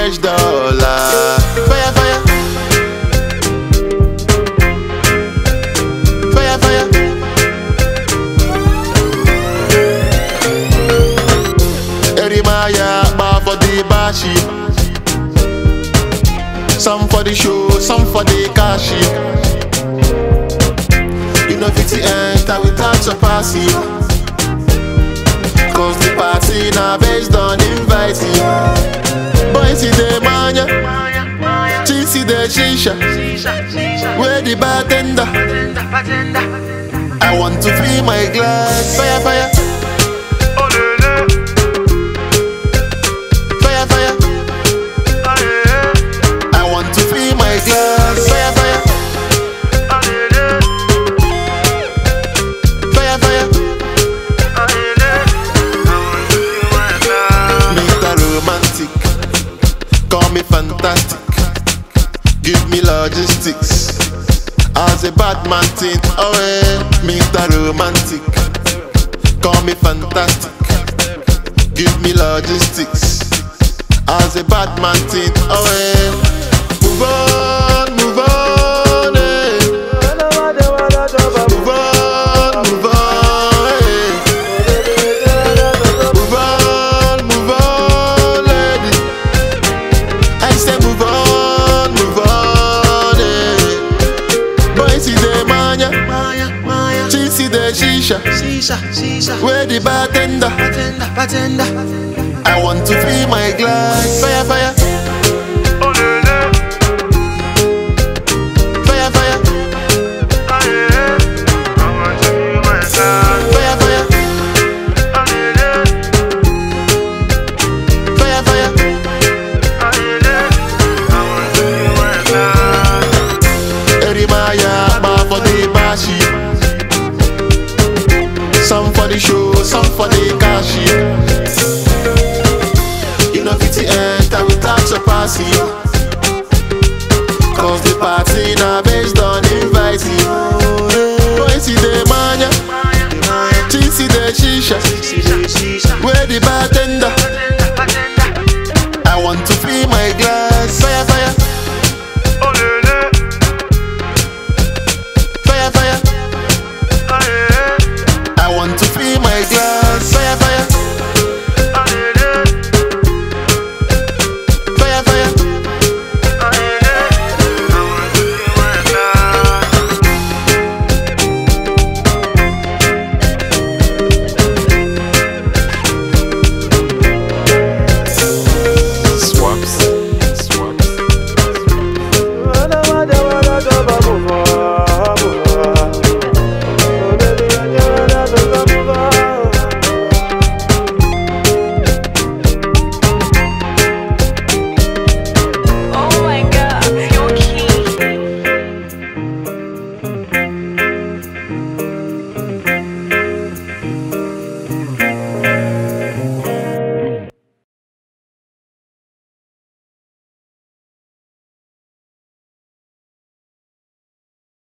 fresh dollar. Fire, fire. Fire, fire. Erimaya, bar for the bashi. Some for the show, some for the cash. You know fit enter without your passy. Cause the party now based on inviting. Boys see the mania, chicks see the shisha. Where the bartender? I want to fill my glass. Fire. Fire, fantastic. Give me logistics. As a bad man thing, oh yeah. Mr. Romantic, call me fantastic. Give me logistics. As a bad man thing, oh yeah. Chicks see the shisha. Shisha, shisha, Where the bartender? bartender, bartender. I want to fill my glass. Fire, fire. Fire, fire. Fire, fire. Fire, fire. For the bashi. Show, some for the cash. You know fit enter without your passy. Cause the party now based on inviting. Boys see the mania, see the shisha. Where the bartender?